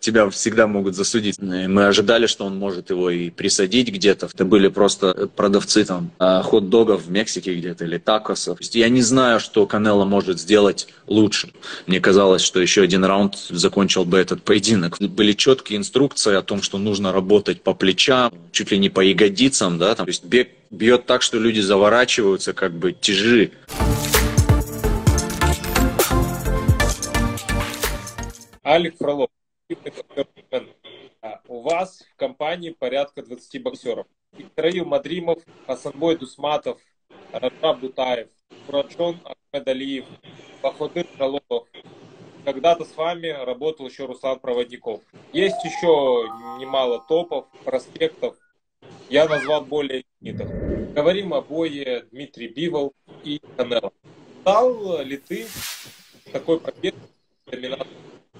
тебя всегда могут засудить. Мы ожидали, что он может его и присадить где-то. Это были просто продавцы там а, хот-догов в Мексике где-то или такосов. Я не знаю, что Канело может сделать лучше. Мне казалось, что еще один раунд закончил бы этот поединок. Были четкие инструкции о том, что нужно работать по плечам, чуть ли не по ягодицам, да, там, то есть бег бьет так, что люди заворачиваются, как бы тяжи. Алик Фролов. А, у вас в компании порядка 20 боксеров. Икраил Мадримов, Хасанбой Дусматов, Раджа Бутаев, Фураджон Ахмедалиев, Баходыр Фролов. Когда-то с вами работал еще Руслан Проводников. Есть еще немало топов, проспектов. Я назвал более именитых. Говорим о бое Дмитрий Бивол и Канело. Стал ли ты такой побед доминантом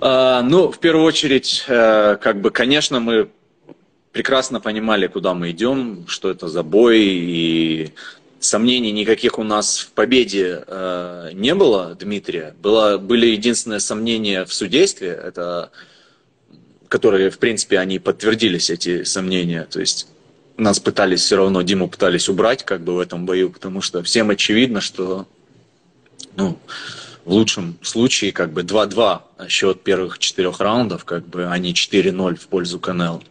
ну, в первую очередь, э, как бы, конечно, мы прекрасно понимали, куда мы идем, что это за бой, и сомнений никаких у нас в победе э, не было Дмитрия. Было, были единственные сомнения в судействе, это, которые, в принципе, они подтвердились, эти сомнения. То есть нас пытались все равно, Диму пытались убрать как бы в этом бою, потому что всем очевидно, что ну, в лучшем случае как бы 2-2 счет первых четырех раундов, как бы, а не 4-0 в пользу Канел.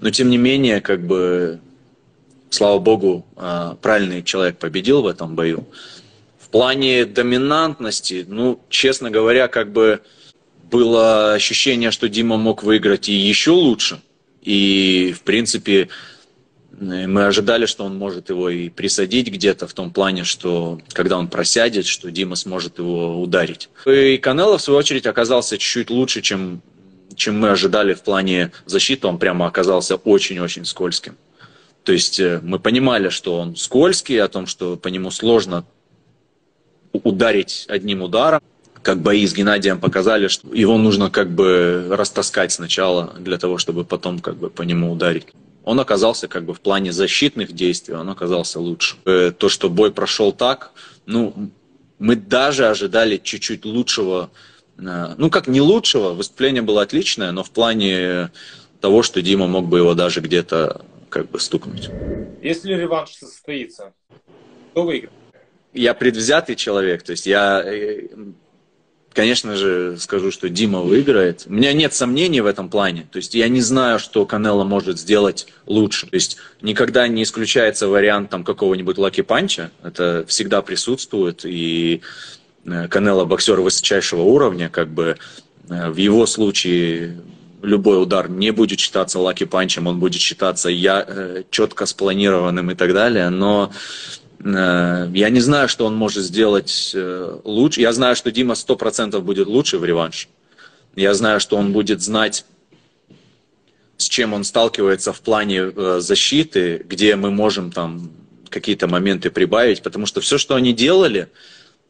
Но тем не менее, как бы, слава богу, а, правильный человек победил в этом бою. В плане доминантности, ну, честно говоря, как бы было ощущение, что Дима мог выиграть и еще лучше. И, в принципе, мы ожидали, что он может его и присадить где-то в том плане, что когда он просядет, что Дима сможет его ударить. И Канело, в свою очередь, оказался чуть-чуть лучше, чем, чем мы ожидали в плане защиты. Он прямо оказался очень-очень скользким. То есть э, мы понимали, что он скользкий, о том, что по нему сложно ударить одним ударом. Как бои с Геннадием показали, что его нужно как бы растаскать сначала для того, чтобы потом как бы по нему ударить он оказался как бы в плане защитных действий, он оказался лучше. Э, то, что бой прошел так, ну, мы даже ожидали чуть-чуть лучшего, э, ну, как не лучшего, выступление было отличное, но в плане того, что Дима мог бы его даже где-то как бы стукнуть. Если реванш состоится, кто выиграет? Я предвзятый человек, то есть я э, конечно же, скажу, что Дима выиграет. У меня нет сомнений в этом плане. То есть я не знаю, что Канело может сделать лучше. То есть никогда не исключается вариант там какого-нибудь лаки панча. Это всегда присутствует. И э, Канело боксер высочайшего уровня, как бы э, в его случае любой удар не будет считаться лаки панчем, он будет считаться я, э, четко спланированным и так далее. Но я не знаю, что он может сделать э, лучше. Я знаю, что Дима 100% будет лучше в реванше. Я знаю, что он будет знать, с чем он сталкивается в плане э, защиты, где мы можем там какие-то моменты прибавить, потому что все, что они делали,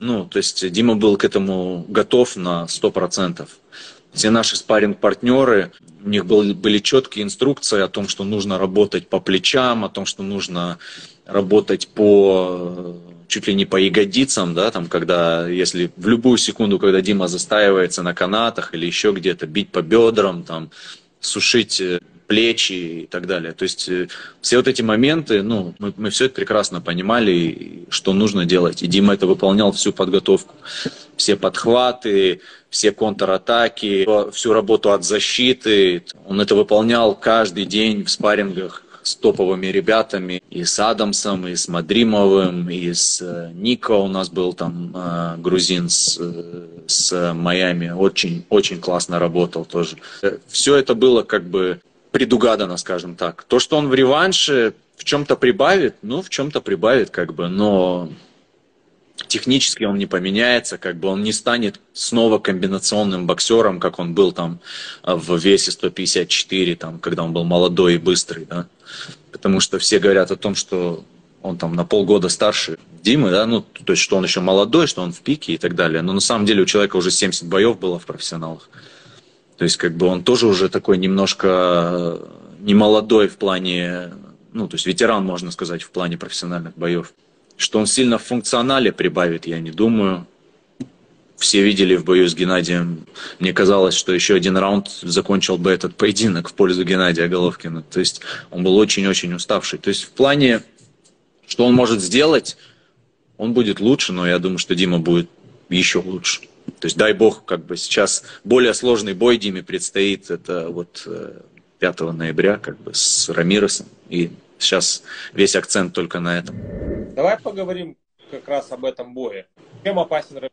ну, то есть Дима был к этому готов на 100%. Все наши спарринг-партнеры, у них был, были четкие инструкции о том, что нужно работать по плечам, о том, что нужно работать по чуть ли не по ягодицам, да, там, когда, если в любую секунду, когда Дима застаивается на канатах или еще где-то, бить по бедрам, там, сушить э, плечи и так далее. То есть э, все вот эти моменты, ну, мы, мы все это прекрасно понимали, что нужно делать. И Дима это выполнял всю подготовку. Все подхваты, все контратаки, всю работу от защиты. Он это выполнял каждый день в спаррингах с топовыми ребятами, и с Адамсом, и с Мадримовым, и с э, Нико у нас был там э, грузин с, э, с Майами, очень, очень классно работал тоже. Все это было как бы предугадано, скажем так. То, что он в реванше в чем-то прибавит, ну, в чем-то прибавит, как бы, но технически он не поменяется, как бы он не станет снова комбинационным боксером, как он был там в весе 154, там, когда он был молодой и быстрый, да. Потому что все говорят о том, что он там на полгода старше Димы, да, ну, то есть, что он еще молодой, что он в пике и так далее. Но на самом деле у человека уже 70 боев было в профессионалах. То есть, как бы он тоже уже такой немножко не молодой в плане, ну, то есть ветеран, можно сказать, в плане профессиональных боев. Что он сильно в функционале прибавит, я не думаю. все видели в бою с Геннадием. Мне казалось, что еще один раунд закончил бы этот поединок в пользу Геннадия Головкина. То есть он был очень-очень уставший. То есть в плане, что он может сделать, он будет лучше, но я думаю, что Дима будет еще лучше. То есть дай бог, как бы сейчас более сложный бой Диме предстоит. Это вот 5 э, ноября как бы с Рамиросом. И сейчас весь акцент только на этом. Давай поговорим как раз об этом бое. Чем опасен Рамирос?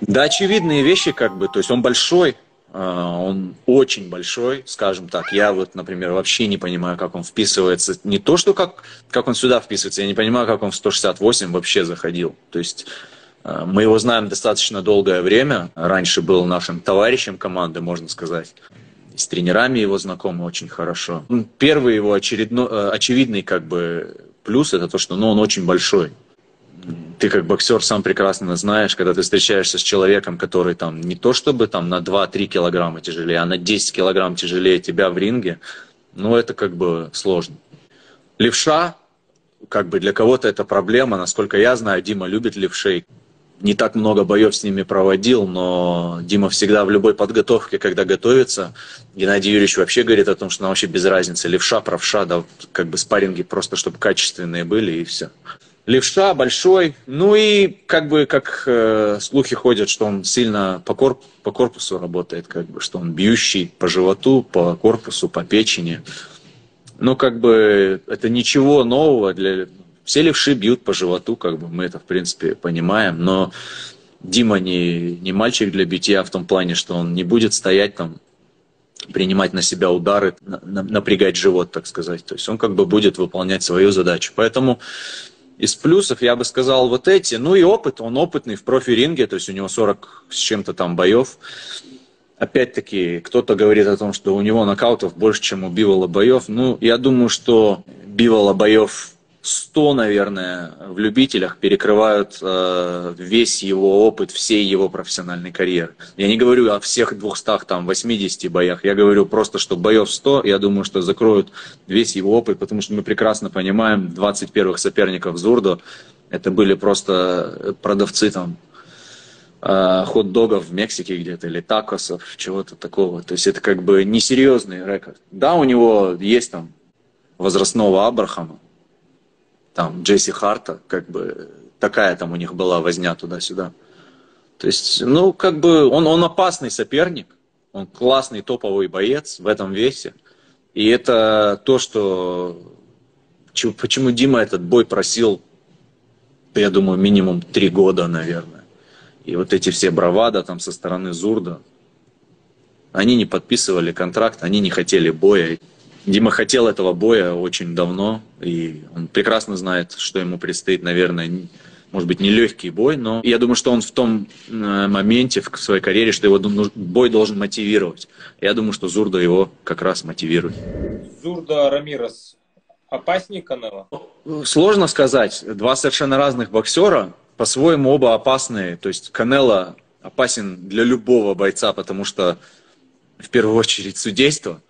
Да, очевидные вещи, как бы, то есть он большой, а, он очень большой, скажем так. Я вот, например, вообще не понимаю, как он вписывается. Не то, что как, как он сюда вписывается, я не понимаю, как он в 168 вообще заходил. То есть мы его знаем достаточно долгое время. Раньше был нашим товарищем команды, можно сказать. С тренерами его знакомы очень хорошо. Первый его очередно, э, очевидный как бы плюс это то, что ну, он очень большой ты как боксер сам прекрасно знаешь, когда ты встречаешься с человеком, который там не то чтобы там на 2-3 килограмма тяжелее, а на 10 килограмм тяжелее тебя в ринге, ну это как бы сложно. Левша, как бы для кого-то это проблема, насколько я знаю, Дима любит левшей. Не так много боев с ними проводил, но Дима всегда в любой подготовке, когда готовится, Геннадий Юрьевич вообще говорит о том, что нам вообще без разницы, левша, правша, да, как бы спарринги просто, чтобы качественные были и все левша большой. Ну и как бы как э, слухи ходят, что он сильно по, корп, по корпусу работает, как бы, что он бьющий по животу, по корпусу, по печени. Ну как бы это ничего нового для... Все левши бьют по животу, как бы мы это в принципе понимаем, но Дима не, не мальчик для битья в том плане, что он не будет стоять там принимать на себя удары, напрягать живот, так сказать. То есть он как бы будет выполнять свою задачу. Поэтому из плюсов я бы сказал вот эти. Ну и опыт, он опытный в профи-ринге, то есть у него 40 с чем-то там боев. Опять-таки, кто-то говорит о том, что у него нокаутов больше, чем у Бивола боев. Ну, я думаю, что Бивола боев 100, наверное, в любителях перекрывают э, весь его опыт, всей его профессиональной карьеры. Я не говорю о всех 200, там, 80 боях, я говорю просто, что боев 100, я думаю, что закроют весь его опыт, потому что мы прекрасно понимаем, 20 первых соперников Зурдо, это были просто продавцы там э, хот-догов в Мексике где-то, или такосов, чего-то такого. То есть это как бы несерьезный рекорд. Да, у него есть там возрастного Абрахама, там Джесси Харта, как бы такая там у них была возня туда-сюда. То есть, ну, как бы он, он опасный соперник, он классный топовый боец в этом весе. И это то, что... Почему Дима этот бой просил, я думаю, минимум три года, наверное. И вот эти все бравада там со стороны Зурда, они не подписывали контракт, они не хотели боя. Дима хотел этого боя очень давно, и он прекрасно знает, что ему предстоит, наверное, может быть, не легкий бой, но я думаю, что он в том э, моменте в своей карьере, что его бой должен мотивировать. Я думаю, что Зурда его как раз мотивирует. Зурда Рамирес опаснее Канела? Сложно сказать. Два совершенно разных боксера, по-своему оба опасные. То есть Канела опасен для любого бойца, потому что в первую очередь судейство –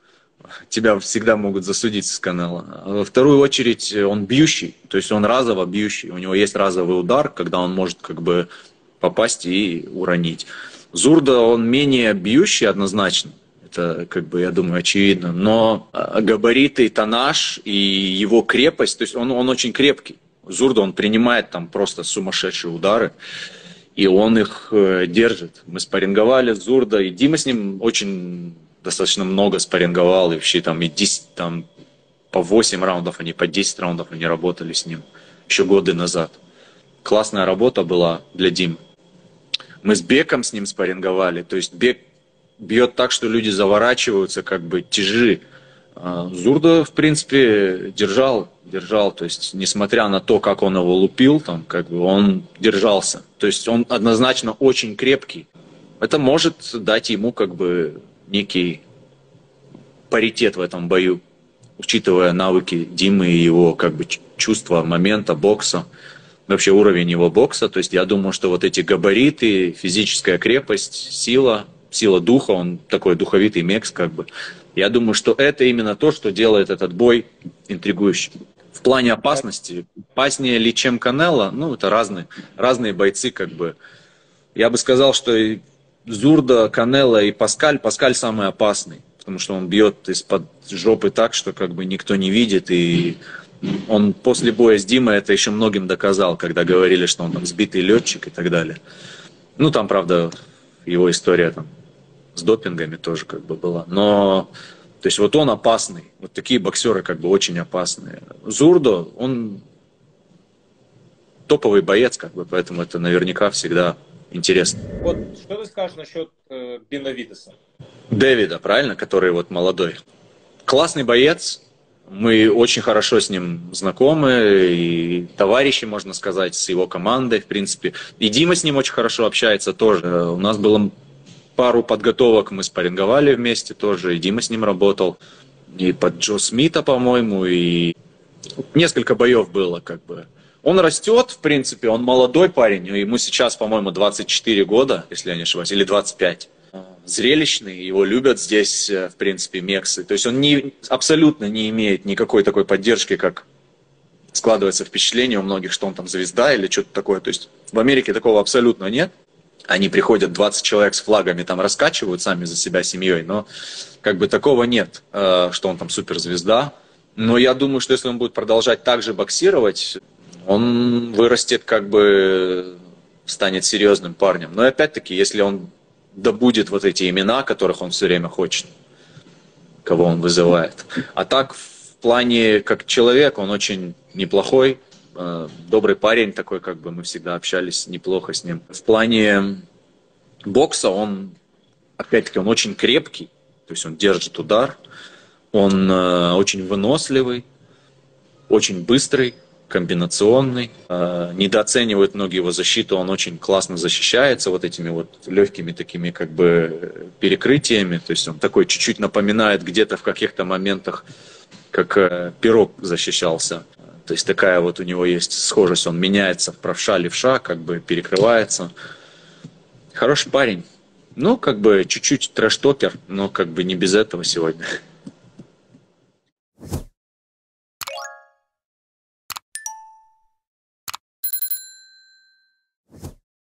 тебя всегда могут засудить с канала. Во вторую очередь он бьющий, то есть он разово бьющий. У него есть разовый удар, когда он может как бы попасть и уронить. Зурда, он менее бьющий однозначно. Это, как бы, я думаю, очевидно. Но а, габариты, тонаж и его крепость, то есть он, он очень крепкий. Зурда, он принимает там просто сумасшедшие удары и он их э, держит. Мы спарринговали с Зурда, и Дима с ним очень достаточно много спарринговал, и вообще там и 10, там по 8 раундов, а по 10 раундов они работали с ним еще годы назад. Классная работа была для Димы. Мы с Беком с ним спарринговали, то есть Бек бьет так, что люди заворачиваются, как бы тяжи. А Зурда, в принципе, держал, держал, то есть, несмотря на то, как он его лупил, там, как бы он держался. То есть, он однозначно очень крепкий. Это может дать ему, как бы, некий паритет в этом бою, учитывая навыки Димы и его как бы чувство момента, бокса, вообще уровень его бокса. То есть я думаю, что вот эти габариты, физическая крепость, сила, сила духа, он такой духовитый мекс как бы. Я думаю, что это именно то, что делает этот бой интригующим. В плане опасности, опаснее ли, чем Канело, ну, это разные, разные бойцы, как бы, Я бы сказал, что Зурда, Канела и Паскаль, Паскаль самый опасный, потому что он бьет из-под жопы так, что как бы никто не видит, и он после боя с Димой это еще многим доказал, когда говорили, что он там сбитый летчик и так далее. Ну, там, правда, его история там с допингами тоже как бы была. Но, то есть вот он опасный. Вот такие боксеры как бы очень опасные. Зурдо, он топовый боец, как бы, поэтому это наверняка всегда интересно. Вот что ты скажешь насчет э, Бинавидеса? Дэвида, правильно, который вот молодой. Классный боец, мы очень хорошо с ним знакомы, и товарищи, можно сказать, с его командой, в принципе. И Дима с ним очень хорошо общается тоже. У нас было пару подготовок, мы спарринговали вместе тоже, и Дима с ним работал. И под Джо Смита, по-моему, и несколько боев было, как бы. Он растет, в принципе, он молодой парень, ему сейчас, по-моему, 24 года, если я не ошибаюсь, или 25 зрелищный, его любят здесь, э, в принципе, мексы. То есть он не, абсолютно не имеет никакой такой поддержки, как складывается впечатление у многих, что он там звезда или что-то такое. То есть в Америке такого абсолютно нет. Они приходят, 20 человек с флагами там раскачивают сами за себя семьей, но как бы такого нет, э, что он там суперзвезда. Но я думаю, что если он будет продолжать так же боксировать, он вырастет как бы станет серьезным парнем. Но опять-таки, если он да будет вот эти имена, которых он все время хочет, кого он вызывает. А так, в плане как человек, он очень неплохой, э, добрый парень такой, как бы мы всегда общались неплохо с ним. В плане бокса он, опять-таки, он очень крепкий, то есть он держит удар, он э, очень выносливый, очень быстрый, комбинационный. Э, недооценивают многие его защиту, он очень классно защищается вот этими вот легкими такими как бы перекрытиями. То есть он такой чуть-чуть напоминает где-то в каких-то моментах, как э, пирог защищался. То есть такая вот у него есть схожесть, он меняется в правша, левша, как бы перекрывается. Хороший парень. Ну, как бы чуть-чуть трэш-токер, но как бы не без этого сегодня.